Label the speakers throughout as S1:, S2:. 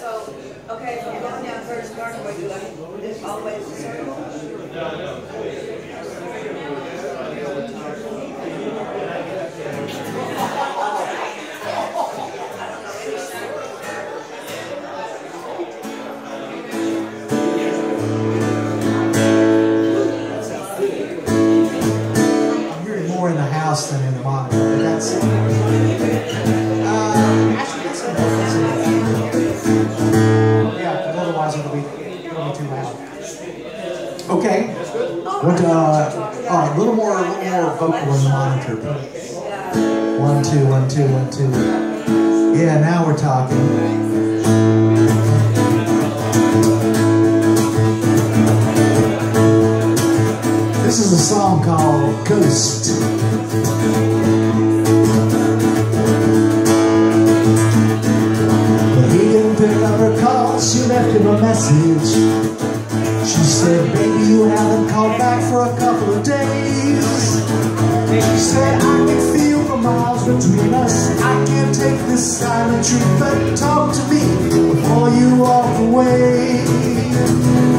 S1: So, okay, I'm going down First Garden, all the way to the circle?
S2: I'm What, uh, a little more, a little more vocal in the monitor. please. One, two, one, two, one, two. Yeah, now we're talking. This is a song called Ghost. But he didn't pick up her call, she left him a message. She said, baby, you haven't for a couple of days. She said, I can feel the miles between us. I can't take this silent treatment. but talk to me before you walk away.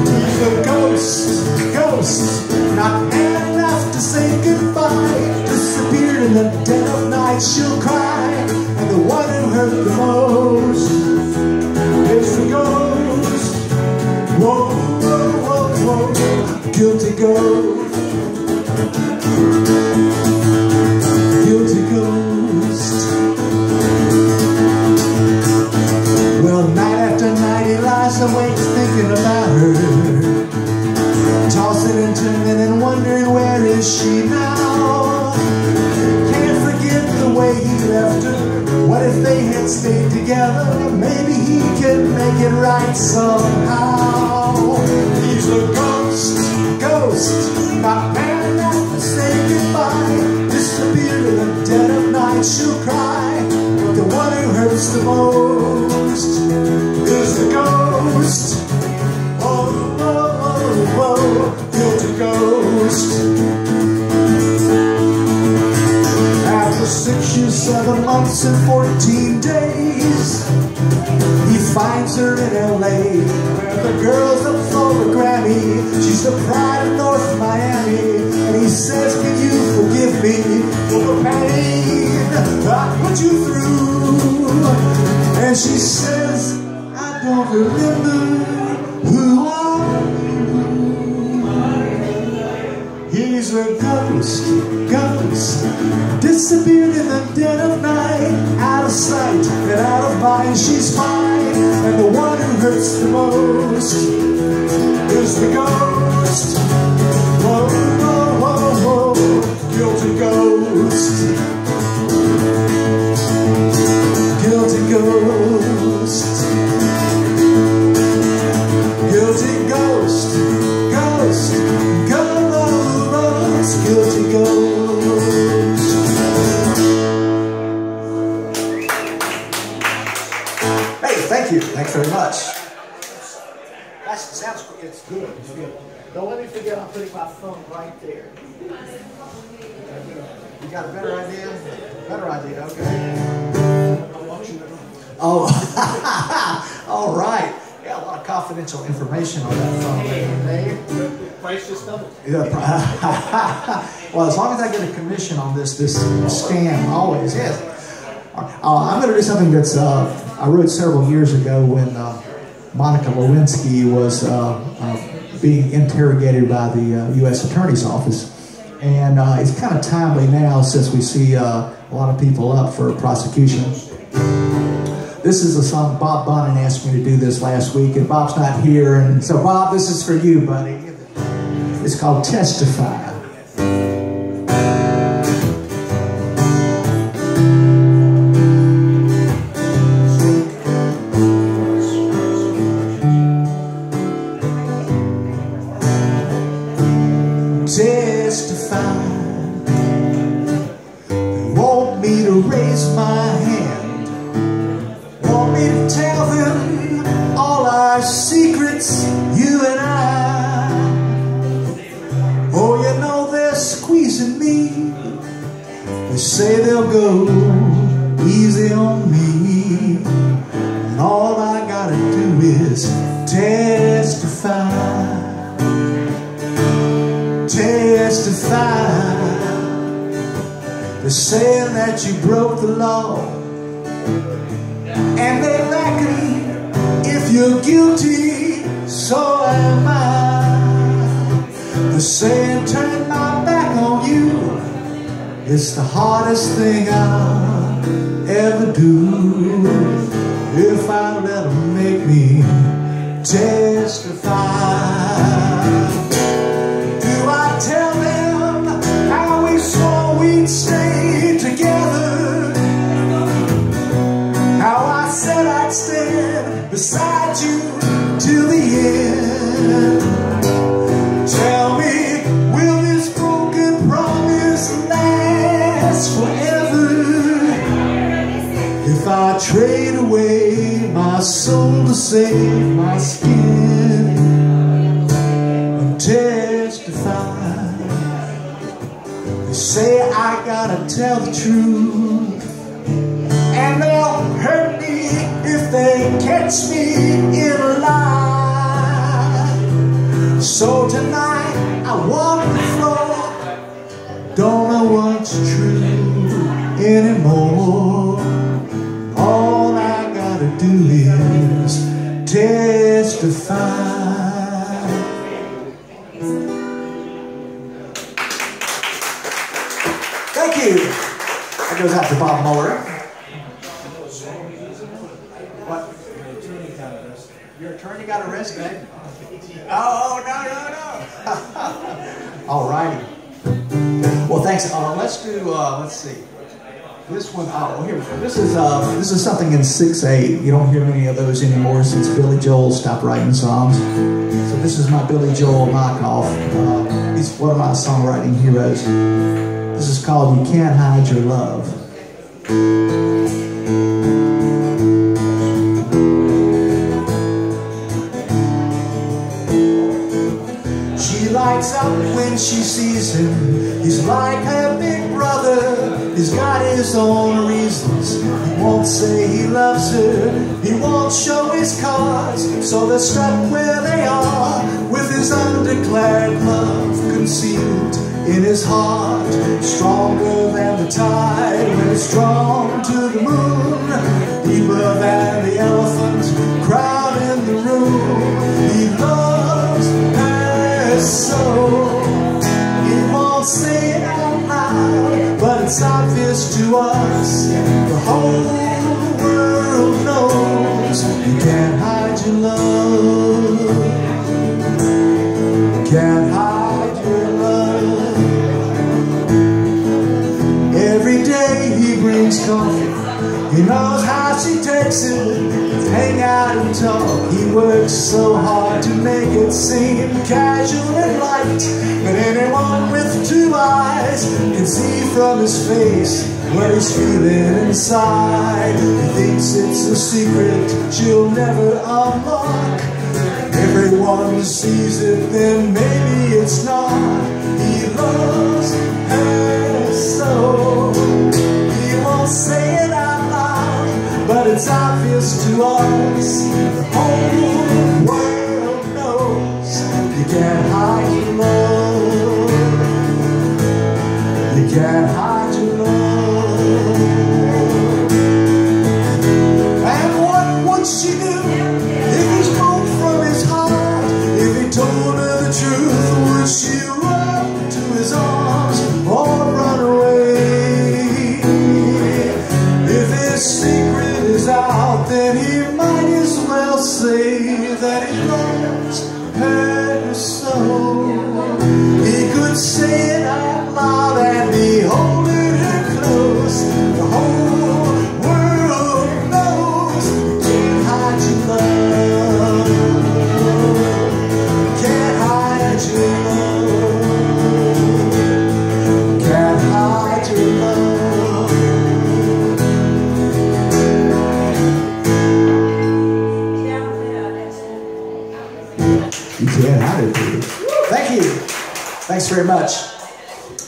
S2: He's a ghost, ghost, not man enough to say goodbye. Disappeared in the dead of night, she'll cry. And the one who hurt the most Maybe he could make it right somehow. He's ghost, ghost, not man enough to say goodbye. Disappeared in the dead of night, she'll cry. But the one who hurts the most is the ghost. Oh, oh, oh, oh, guilty ghost. After six years, seven months, and 14 days, he finds her in L.A. Where the girl's She's the pride of North Miami. And he says, can you forgive me for the pain I put you through? And she says, I don't remember who are you. He's a ghost, ghost, disappeared in the dead of night, out of sight and out of mind. She's fine, and the one who hurts the most is the ghost. Whoa, whoa, whoa, whoa, guilty ghost, guilty ghost. Guilty ghost, ghost, ghost, guilty ghost. Hey, thank you. Thanks very much. That sounds, it's good. It's good. Don't let me forget I'm putting my phone right there. You got a better idea? Better idea, okay. Oh, all right. Yeah, a lot of confidential information on that phone there.
S3: Price just doubled.
S2: Yeah, well, as long as I get a commission on this, this scam always is. Uh, I'm going to do something that's uh, I wrote several years ago when uh, Monica Lewinsky was uh, uh, being interrogated by the uh, U.S. Attorney's Office, and uh, it's kind of timely now since we see uh, a lot of people up for prosecution. This is a song Bob Bonin asked me to do this last week, and Bob's not here, and so Bob, this is for you, buddy. It's called Testify. Raise my hand. Want me to tell them all our secrets, you and I. Oh, you know they're squeezing me. They say they'll go easy on me. And all I gotta do is testify. Testify. They're saying that you broke the law. And they're reckon if you're guilty, so am I. They're saying turn my back on you. It's the hardest thing I'll ever do. If I let them make me testify. Anymore. All I gotta do is testify. Thank you. That goes out to Bob Mueller. What? Your attorney got arrested? Oh, no, no, no. All righty. Well, thanks. Uh, let's do, uh, let's see. This one, oh, here we go. This is, uh, this is something in 6-8. You don't hear many of those anymore since Billy Joel stopped writing songs. So this is my Billy Joel knockoff. Uh, he's one of my songwriting heroes. This is called You Can't Hide Your Love. Lights up when she sees him. He's like her big brother. He's got his own reasons. He won't say he loves her. He won't show his cards. So they're stuck where they are with his undeclared love concealed in his heart. Stronger than the tide when it's drawn to the moon. Deeper than the elephant your love. Can't hide your love. Every day he brings coffee. He knows how she takes it. Hang out and talk. He works so hard to make it seem casual and light. But anyone with two eyes can see from his face what he's feeling inside. He thinks it's a secret she'll never unlock. Everyone sees it, then maybe it's not. He loves her so. He won't say it out loud, but it's obvious to us.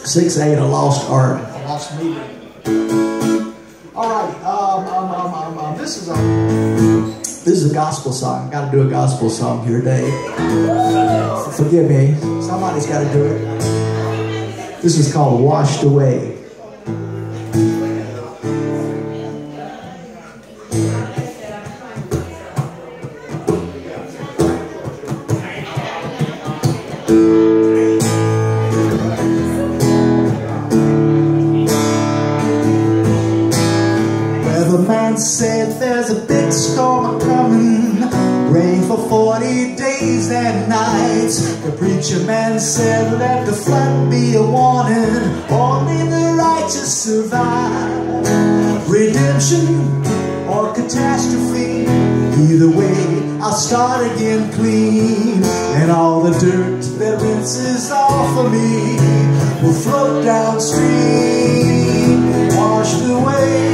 S2: 6-8, a lost art, a lost meter. All right, um, um, um, um, um, this is a this is a gospel song. Got to do a gospel song here today. Forgive me, somebody's got to do it. This is called "Washed Away." The preacher man said let the flood be a warning. Only the righteous survive. Redemption or catastrophe. Either way, I'll start again clean. And all the dirt that rinses off of me Will float downstream. Washed away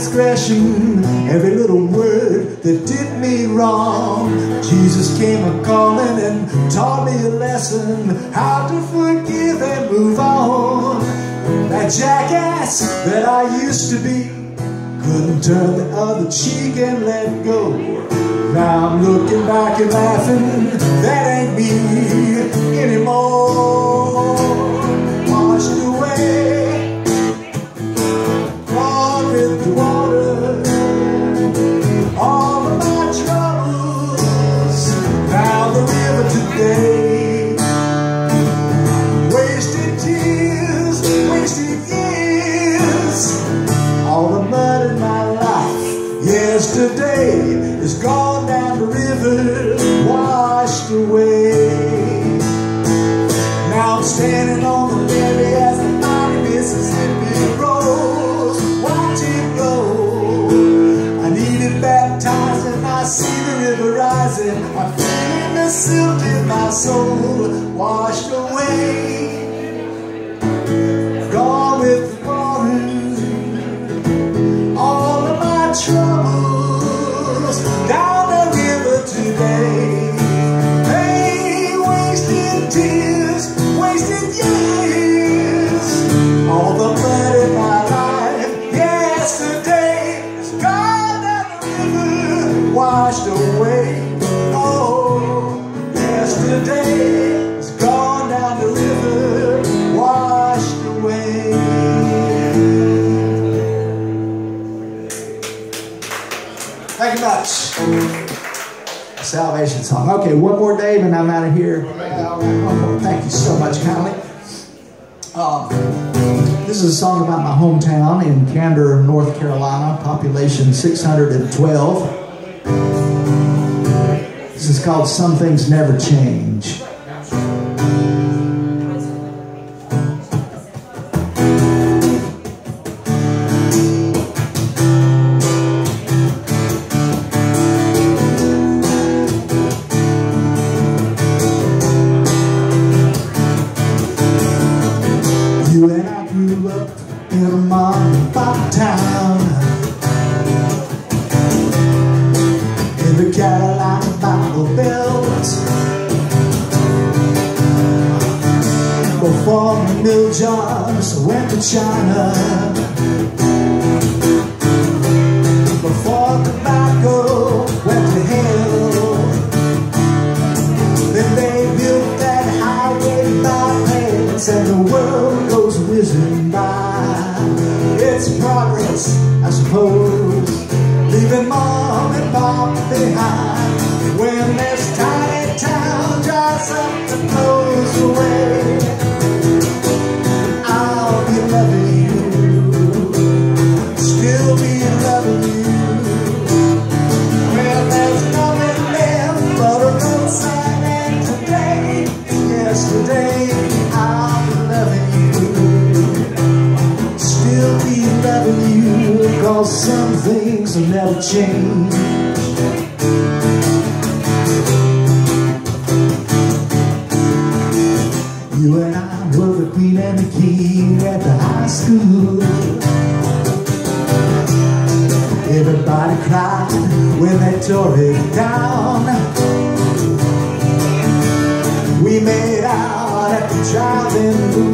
S2: transgression, every little word that did me wrong. Jesus came a calling and taught me a lesson how to forgive and move on. That jackass that I used to be couldn't turn the other cheek and let go. Now I'm looking back and laughing, that ain't me anymore. Is gone down the river, washed away. Now I'm standing on the levee as the mighty Mississippi rolls. Watch it roll. I need it baptized and I see the river rising. I'm feeling the silt in my soul. Washed away. This is a song about my hometown in Candor, North Carolina, population 612. This is called Some Things Never Change. The Carolina Bible. Before the mill jars went to China, Everybody cried when they tore it down. We made out at the drive-in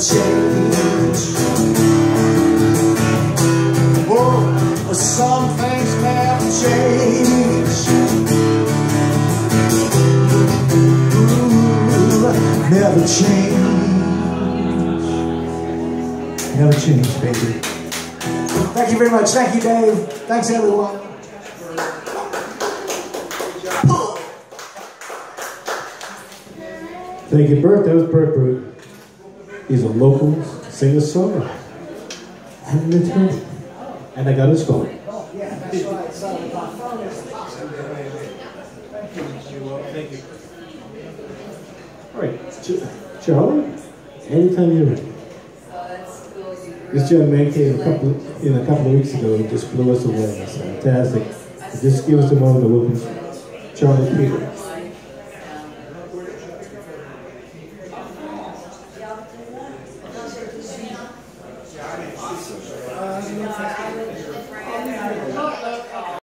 S2: change Oh, some things never change Ooh, Never change Never change, baby Thank you very much. Thank you, Dave. Thanks, everyone.
S3: Thank you, Bert. That was Bert Bert. He's a local singer-songwriter. And. And I got his phone.
S2: Yeah, that's right.
S3: Thank you. All right, Ch- Charlie, anytime you're ready. This young man came a couple in a couple of weeks ago and just blew us away. It's fantastic. Just give us a moment to welcome Charlie Peter.